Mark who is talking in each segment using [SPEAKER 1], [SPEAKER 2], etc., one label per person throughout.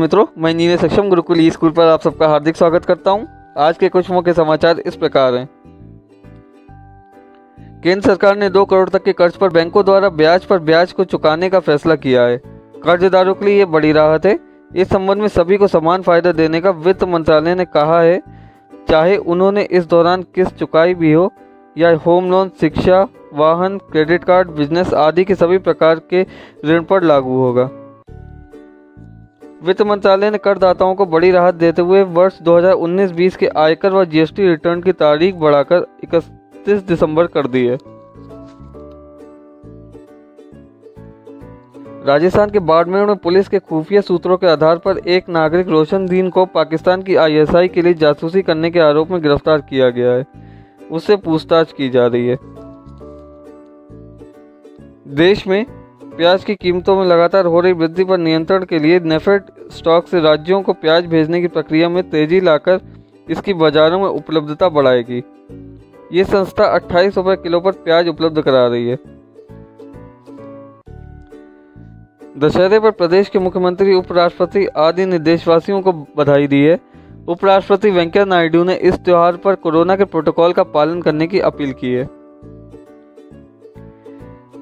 [SPEAKER 1] मित्रों, मैं नीले सक्षम गुरुकुल स्कूल पर आप सबका हार्दिक स्वागत करता हूँ। आज के कुछ मुख्य समाचार इस प्रकार हैं। केंद्र सरकार ने दो करोड़ तक के कर्ज पर बैंकों द्वारा ब्याज पर ब्याज को चुकाने का फैसला किया है। कर्जदारों के लिए ये बड़ी राहत है। इस संबंध में सभी को समान फ़ायदा देने का वित्त मंत्रालय ने कहा है। चाहे उन्होंने इस दौरान किस्त चुकाई भी हो, या होम लोन, शिक्षा, वाहन, क्रेडिट कार्ड, बिज़नेस आदि के सभी प्रकार के ऋण पर लागू होगा। वित्त मंत्रालय ने करदाताओं को बड़ी राहत देते हुए वर्ष 2019-20 के आयकर व जीएसटी रिटर्न की तारीख बढ़ाकर 31 दिसंबर कर दी है। राजस्थान के बाड़मेर में पुलिस के खुफिया सूत्रों के आधार पर एक नागरिक रोशन दीन को पाकिस्तान की आईएसआई के लिए जासूसी करने के आरोप में गिरफ़्तार किया गया है। उससे पूछताछ की जा रही है। देश में प्याज की कीमतों में लगातार हो रही वृद्धि पर नियंत्रण के लिए नेफेड स्टॉक से राज्यों को प्याज भेजने की प्रक्रिया में तेज़ी लाकर इसकी बाजारों में उपलब्धता बढ़ाएगी। ये संस्था अट्ठाईस रुपये किलो पर प्याज उपलब्ध करा रही है। दशहरे पर प्रदेश के मुख्यमंत्री, उपराष्ट्रपति आदि ने देशवासियों को बधाई दी है। उपराष्ट्रपति वेंकैया नायडू ने इस त्यौहार पर कोरोना के प्रोटोकॉल का पालन करने की अपील की है।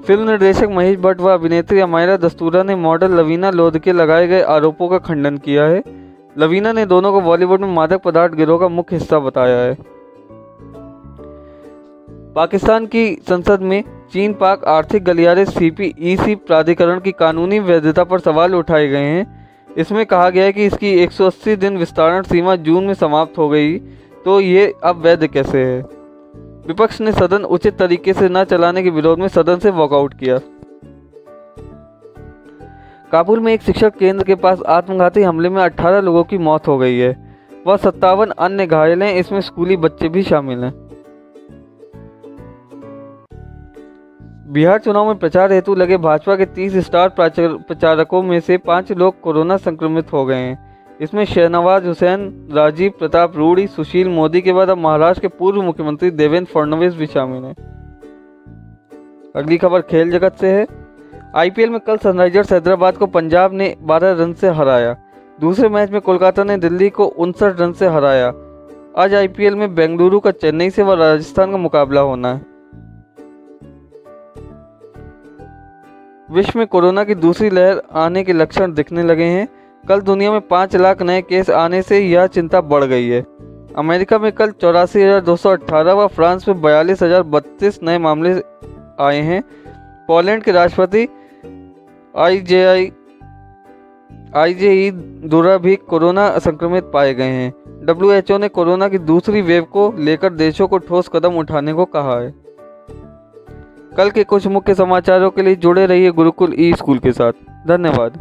[SPEAKER 1] फ़िल्म निर्देशक महेश भट्ट व अभिनेत्री अमायरा दस्तूरा ने मॉडल लवीना लोध के लगाए गए आरोपों का खंडन किया है। लवीना ने दोनों को बॉलीवुड में मादक पदार्थ गिरोह का मुख्य हिस्सा बताया है। पाकिस्तान की संसद में चीन पाक आर्थिक गलियारे सीपीईसी प्राधिकरण की कानूनी वैधता पर सवाल उठाए गए हैं। इसमें कहा गया है कि इसकी 180 दिन विस्तारण सीमा जून में समाप्त हो गई तो ये अब वैध कैसे है? विपक्ष ने सदन उचित तरीके से न चलाने के विरोध में सदन से वॉकआउट किया। काबुल में एक शिक्षक केंद्र के पास आत्मघाती हमले में 18 लोगों की मौत हो गई है। वह सत्तावन अन्य घायल हैं, इसमें स्कूली बच्चे भी शामिल हैं। बिहार चुनाव में प्रचार हेतु लगे भाजपा के 30 स्टार प्रचारकों में से पाँच लोग कोरोना संक्रमित हो गए हैं। इसमें शहनवाज हुसैन, राजीव प्रताप रूड़ी, सुशील मोदी के बाद अब महाराष्ट्र के पूर्व मुख्यमंत्री देवेंद्र फडणवीस भी शामिल हैं। अगली खबर खेल जगत से है। आईपीएल में कल सनराइजर्स हैदराबाद को पंजाब ने 12 रन से हराया। दूसरे मैच में कोलकाता ने दिल्ली को उनसठ रन से हराया। आज आईपीएल में बेंगलुरु का चेन्नई से व राजस्थान का मुकाबला होना है। विश्व में कोरोना की दूसरी लहर आने के लक्षण दिखने लगे हैं। कल दुनिया में पाँच लाख नए केस आने से यह चिंता बढ़ गई है। अमेरिका में कल चौरासी हज़ार दो सौ अट्ठारह व फ्रांस में बयालीस हज़ार बत्तीस नए मामले आए हैं। पोलैंड के राष्ट्रपति आई जे आई आई जे ई दुरा भी कोरोना संक्रमित पाए गए हैं। डब्ल्यू एच ओ ने कोरोना की दूसरी वेव को लेकर देशों को ठोस कदम उठाने को कहा है। कल के कुछ मुख्य समाचारों के लिए जुड़े रहिए गुरुकुल ई स्कूल के साथ। धन्यवाद।